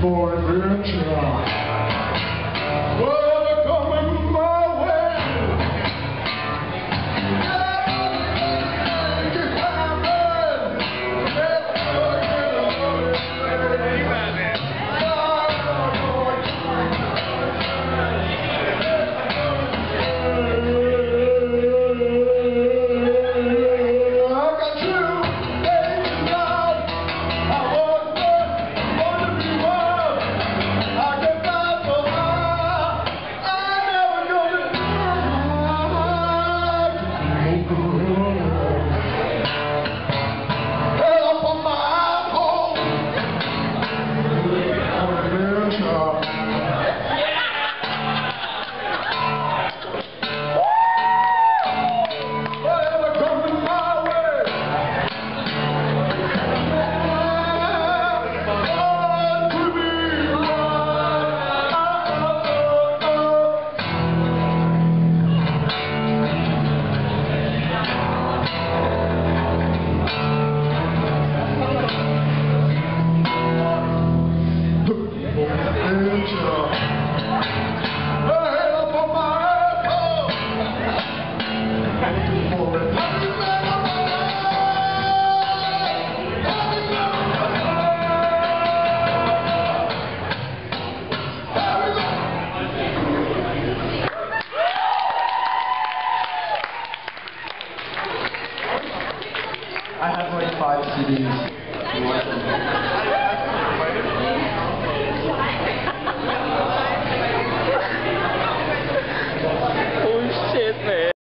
for adventure. Ooh. I have like five CDs.